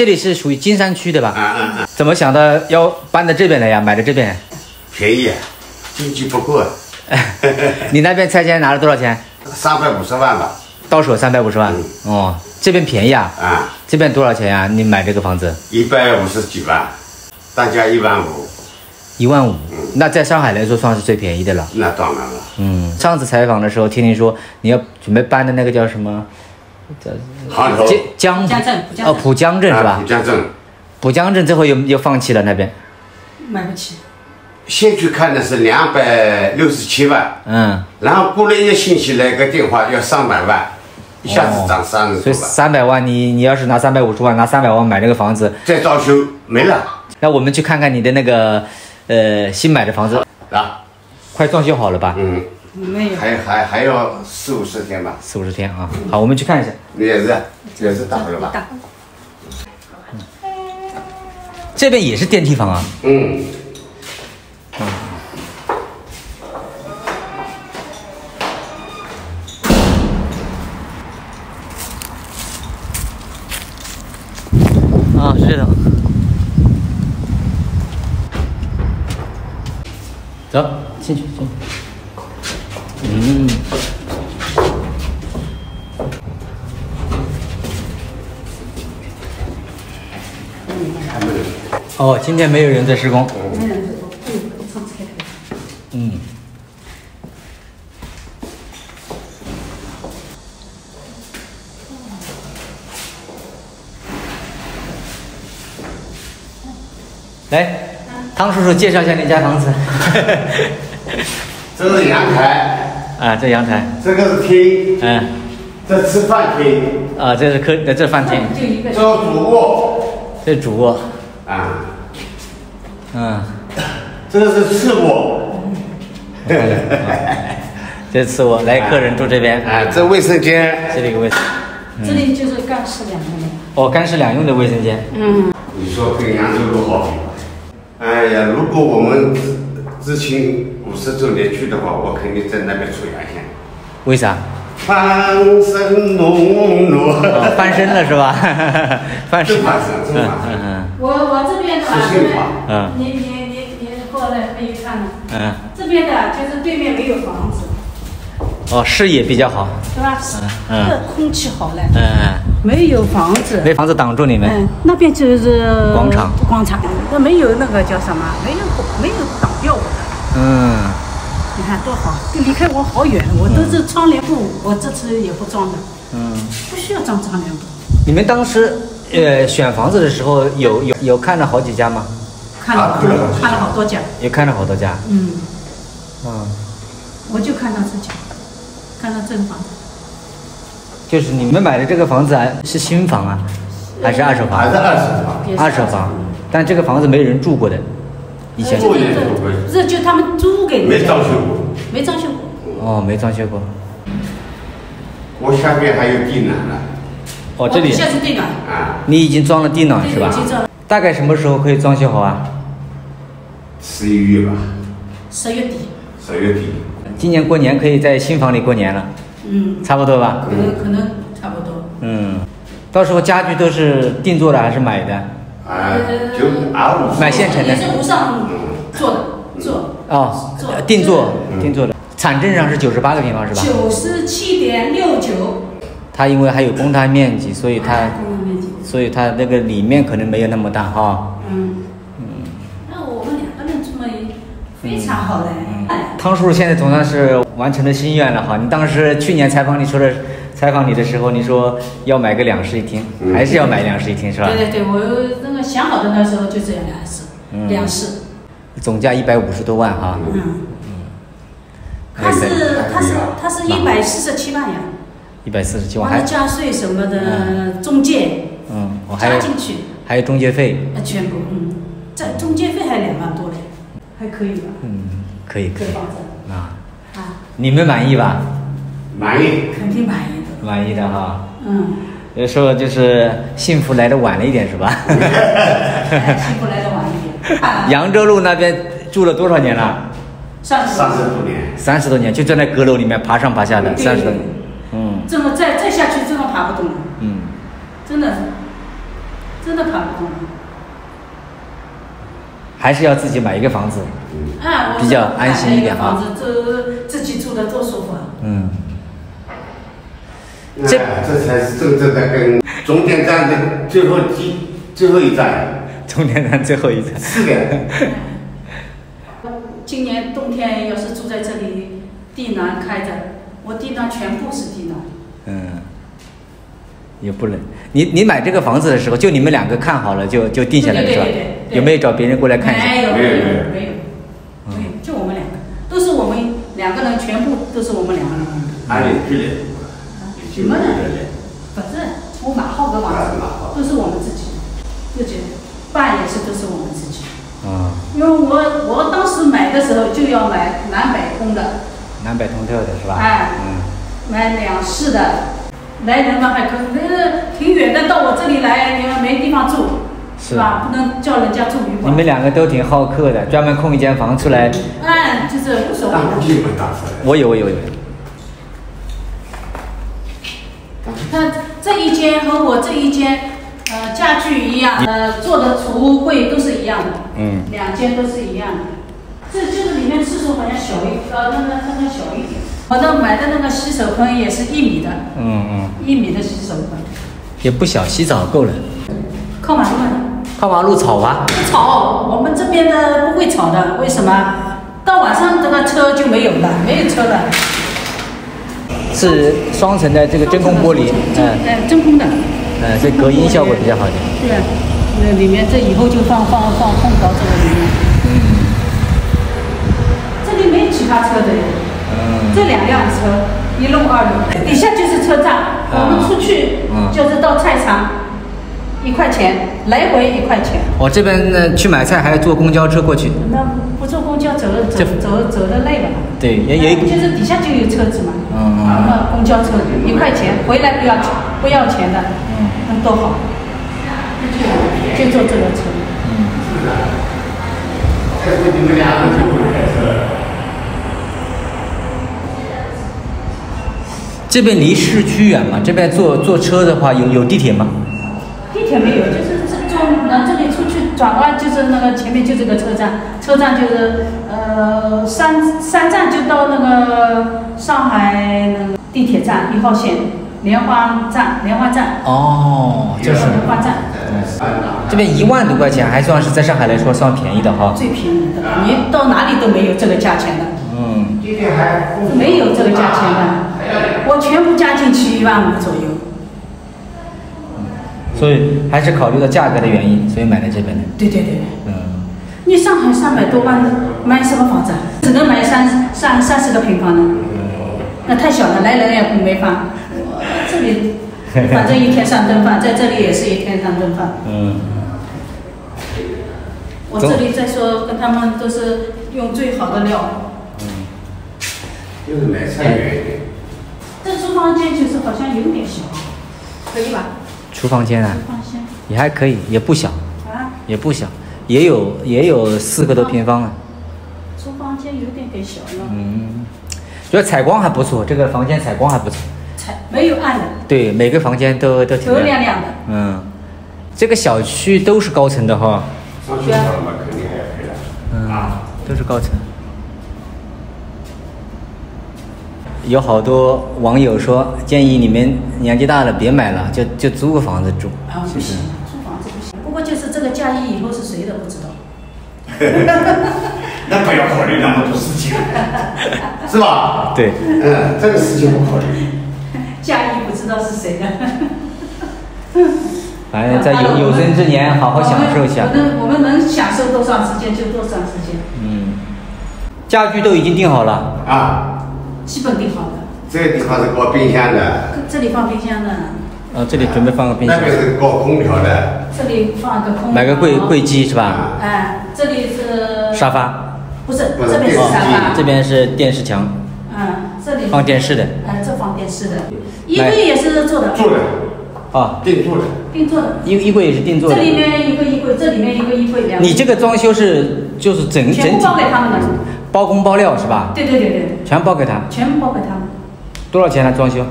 这里是属于金山区的吧？啊啊啊，怎么想到要搬到这边来呀？买到这边？便宜，啊，经济不够啊，你那边拆迁拿了多少钱？三百五十万吧，到手三百五十万。哦，这边便宜啊？啊，这边多少钱呀？你买这个房子一百五十几万，单价一万五，一万五，那在上海来说算是最便宜的了。那当然了，嗯，上次采访的时候听你说你要准备搬的那个叫什么？江江江镇浦江镇。哦，浦江镇是吧？啊浦？江镇，浦江镇最后又又放弃了那边。买不起。先去看的是两百六十七万，嗯，然后过了一个星期来个电话要三百万，一下子涨三十哦所以多万，三百万你你要是拿三百五十万拿三百万买这个房子，再装修没了，那我们去看看你的那个呃新买的房子，啊，快装修好了吧？嗯，没有。还还还要四五十天吧，四五十天啊。好，我们去看一下。也是也是打了吧，大这边也是电梯房啊。嗯，啊，是的。走，进去，进去。嗯。哦，今天没有人在施工。嗯。来，汤叔叔介绍一下你家房子。这是阳台，啊，这阳台，这个是厅，嗯，这吃饭厅，啊，这是客，呃这是饭厅，就一个。这。是主卧，这是主卧，啊，嗯，这个是次卧，这是次卧，来客人住这边，啊，这卫生间，这里有个卫生，这里就是干湿两用的。哦，干湿两用的卫生间，嗯。你说跟扬州路好？哎呀，如果我们知知青五十周年去的话，我肯定在那边出洋相。为啥？翻身农奴，哦，翻身了是吧？翻身，真翻身真翻身嗯嗯我我这边的话，是新房嗯你你你你过来可以看了。嗯，这边的就是对面没有房子，哦，视野比较好，是吧？嗯这空气好嘞，嗯，没有房子。没房子挡住你们，嗯，那边就是广场。广场，那没有那个叫什么？没有没有挡掉我的。嗯，你看多好，离开我好远，我都是窗帘布，我这次也不装的，嗯，不需要装窗帘布。你们当时呃选房子的时候有有有看了好几家吗？看了好多，看了好多家，也看了好多家，嗯，嗯，我就看到这家，看到这个房。子，就是你们买的这个房子啊是新房啊，还是二手房？还？是二手房，二手房，但这个房子没人住过的，以前住也住过不是就他们租给没装修过。没装修过，哦没装修过，我下面还有地暖呢，哦这里底下是地暖，啊，你已经装了地暖是吧已经装了？大概什么时候可以装修好啊？十一月吧，十月底，十月底。今年过年可以在新房里过年了，嗯，差不多吧？可能可能差不多。嗯，到时候家具都是定做的还是买的？啊，就二五买现成的也是无上做的，做哦做，定做定做的。产证上是九十八个平方是吧？九十七点六九，它因为还有公摊面积，所以它。所以它那个里面可能没有那么大哈。嗯嗯，那我们两个人住嘛也非常好嘞。哎，汤叔叔现在总算是完成了心愿了哈。你当时去年采访你说的，采访你的时候你说要买个两室一厅，嗯。还是要买两室一厅是吧？对对对，我那个想好的那时候就这样两室，嗯。两室。总价一百五十多万哈。嗯，他是他是他是一百四十七万呀，一百四十七万，还完了加税什么的，中介。嗯，我还有加进去，还有中介费，呃，全部嗯，这中介费还两万多嘞，还可以吧？嗯，可以可以。啊，啊，你们满意吧？满意。肯定满意。的。满意的哈。嗯，有时候就是幸福来的晚了一点是吧？幸福来的晚一点。啊扬州路那边住了多少年了？上次三十多年，三十多年，就在那阁楼里面爬上爬下的，三十多年。嗯这么再再下去，真的爬不动了，嗯，真的。真的爬不动了。还是要自己买一个房子。嗯，比较安心一点啊买了个房子，这自己住的多舒服啊！嗯，这哎这才是真正的跟终点站的最后几最后一站。终点站最后一站。是的，今年冬天要是住在这里，地暖开着，我地暖全部是地暖。嗯，也不冷。你你买这个房子的时候，就你们两个看好了就就定下来了是吧对对对对？有没有找别人过来看一下？没有没有没有没有就我们两个，都是我们两个人，全部都是我们两个人。俺邻居的，什么呢？反正我马号跟往啊马号都是我们自己，自己办也是都是我们自己。啊，因为我我当时买的时候就要买南北通的，南北通透的是吧？哎嗯，买两室的，来人嘛还可以那个挺远的，到我这里来你们没地方住，是吧？不能叫人家住旅你。们两个都挺好客的，专门空一间房出来。哎，就是无所谓打我有我有。它这一间和我这一间，呃，家具一样，呃，做的储物柜都是一样的，嗯，两间都是一样的。这就是里面次数好像小一，呃，那个那个小一点。我的买的那个洗手盆也是一米的，嗯嗯，一米的洗手盆，也不小，洗澡够了。靠马路的。靠马路吵啊，不吵，我们这边的不会吵的，为什么？到晚上这个车就没有了，没有车了。是双层的这个真空玻璃，真嗯呃真空的。嗯，这隔音效果比较好一点。对啊，那里面这以后就放放放空调这个里面。嗯这里没其他车的呀，嗯，这两辆车，一路二路，底下就是车站，我们出去嗯就是到菜场，一块钱，来回一块钱。我这边呢去买菜还要坐公交车过去。那不坐公交走走这走走的累了？对，也有一哎就是底下就有车子嘛。嗯嗯那公交车一块钱，回来不要钱，不要钱的，嗯那多好。就就坐这个车。再说你们俩人就会开车。这边离市区远吗？这边坐坐车的话有有地铁吗？地铁没有，就是转弯，就是那个前面就这个车站，车站就是呃三三站就到那个上海那个地铁站一号线莲花站，莲花站，哦，就是莲花站这边一万多块钱还算是在上海来说算便宜的哈。最便宜的，你到哪里都没有这个价钱的。嗯，今天还没有这个价钱的，我全部加进去一万五左右。所以还是考虑到价格的原因，所以买了这边的。对对对，嗯，你上海三百多万的买什么房子啊？只能买三三三十个平方的，那太小了，来人也没法。我这里 反正一天三顿饭，在这里也是一天三顿饭。嗯，我这里再说跟他们都是用最好的料。嗯就是买菜远一点。这厨房间就是好像有点小，可以吧？厨房间啊厨房间也还可以，也不小，啊，也不小，也有也有四个多平方了。厨房间有点点小了，嗯，主要采光还不错，这个房间采光还不错。采没有暗的，对，每个房间都都挺头亮亮的。嗯，这个小区都是高层的哈。上去上嘛，肯定还要赔的。嗯，都是高层。有好多网友说，建议你们年纪大了别买了，就就租个房子住。啊，不行，租房子不行。不过就是这个嫁衣以后是谁的不知道。那不要考虑那么多事情，是吧？对，嗯，这个事情不考虑。嫁衣不知道是谁的。反正在有有生之年好好享受一下我。们我们能享受多长时间就多长时间，嗯，家具都已经订好了。啊，基本定好的。这个地方是搞冰箱的，这里放冰箱的，呃，这里准备放个冰箱，那边是搞空调的。这里放个空调。买个柜柜。机是吧？哎，这里是沙。发。不是，这边是沙发。这边是电视墙，嗯，这里放电视的。哎，这放电视的，衣柜也是做的，做的，啊，定做的。定做的。衣衣柜也是定做的这。里面一个衣柜，这里面一个衣柜，两个。你这个装修是就是整整体全部包给他们的。包工包料是吧？对对对对，全包给他。全部包给他。多少钱呢？装修？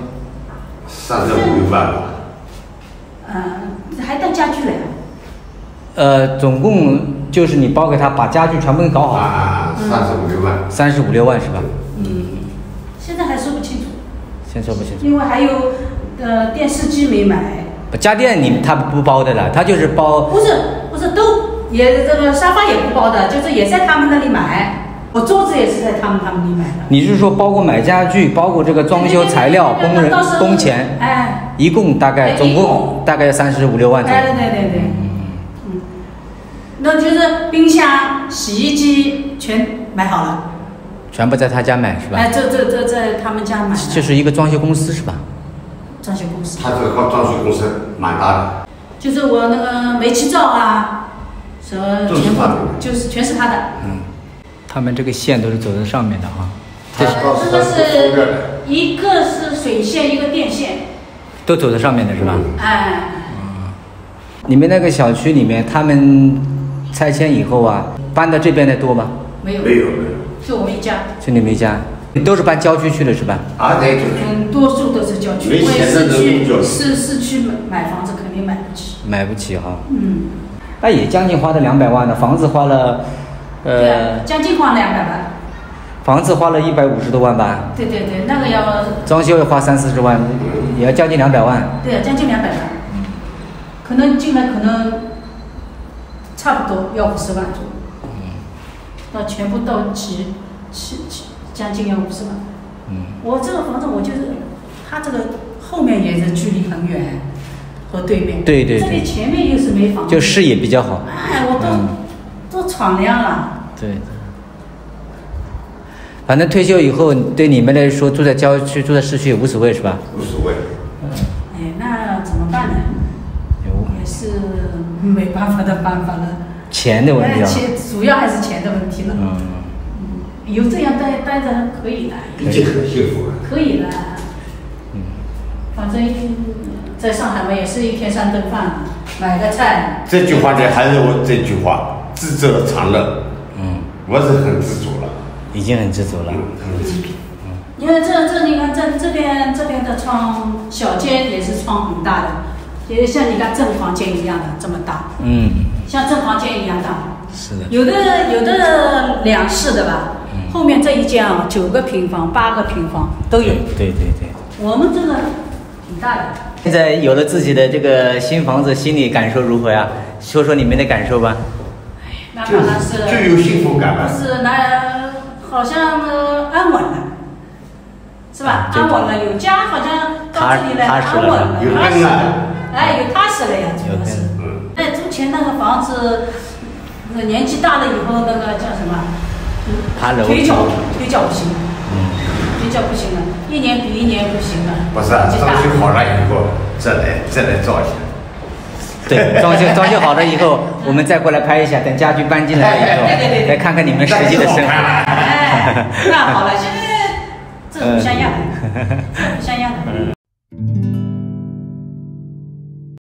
三十五六万吧。嗯，还带家具嘞。呃，总共就是你包给他，把家具全部给搞好，啊啊啊，三十五六万。三十五六万是吧？嗯，现在还说不清楚，先说不清楚。因为还有呃电视机没买，家电你他不包的了，他就是包不是不是都也这个沙发也不包的，就是也在他们那里买，我桌子也是在他们他们那里买的。你是说包括买家具，包括这个装修材料、工人工钱，哎，一共大概哎总共大概三十五六万左右哎，。对对对对，嗯，那就是冰箱、洗衣机全买好了，全部在他家买是吧？哎，这这这在他们家买的，就是一个装修公司是吧？装修公司，他这个装装修公司蛮大的，就是我那个煤气灶啊，什么全部就是全是他的。嗯，他们这个线都是走在上面的哈。他呃告诉他这个是一个是水线，一个电线，都走在上面的是吧？嗯哎，你们那个小区里面，他们拆迁以后啊，搬到这边的多吗？没有，没有没有，就我们一家，就你们一家，都是搬郊区去的是吧？啊，对就是嗯，多数都是郊区，因为市区市市区买买房子肯定买不起，买不起哈。嗯，那也将近花了两百万了，房子花了，呃，，将近花两百万，房子花了一百五十多万吧，对对对，那个要，装修要花三四十万，也要将近两百万。对啊，将近两百万，可能进来可能差不多要五十万左右，到全部到齐齐齐，将近要五十万。嗯，我这个房子，我就是，它这个后面也是距离很远，和对面。对对对这里前面又是没房子。就视野比较好。哎，我都、嗯都闯亮了。对。反正退休以后，对你们来说，住在郊区、住在市区也无所谓是吧？无所谓。哎，那怎么办呢？有也是没办法的办法了。钱的问题哎，啊。钱主要还是钱的问题了。嗯，有这样待待着可以的，已经很幸福了。可以了。嗯反正在上海嘛，也是一天三顿饭，买个菜。这句话呢，还是我这句话，知者常乐。嗯，我是很知足了。已经很知足了。嗯，很知足。因为这这你看这这边这边的窗小间也是窗很大的，也像你看正房间一样的这么大，嗯，像正房间一样大。是的。有的有的两室的吧，嗯后面这一间啊九个平方、八个平方都有。对对对。我们这个挺大的，现在有了自己的这个新房子，心里感受如何呀？说说你们的感受吧。那就当然是就有幸福感了。是那好像呃安稳了，是吧？安稳了，有家好像到这里来安稳了，有踏实了哎，有踏实了呀，主要是有根。嗯，在之前那个房子，那个年纪大了以后，那个叫什么？嗯爬楼腿脚腿脚不行，嗯，腿脚不行了，一年比一年不行了。不是啊，年纪大装修好了以后再来再来造一下。对，装修装修好了以后，我们再过来拍一下。等家具搬进来了以后，对对对对来看看你们实际的生活。哎，那好了，现在这不像样，这不像样的。